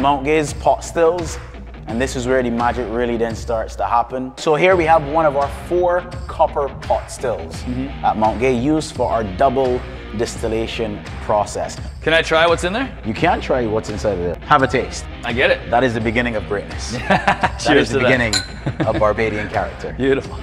Mount Gay's pot stills, and this is where the magic really then starts to happen. So here we have one of our four copper pot stills Mm-hmm. at Mount Gay used for our double distillation process. Can I try what's in there? You can try what's inside of there. Have a taste. I get it. That is the beginning of greatness. that the beginning of Barbadian character. Beautiful.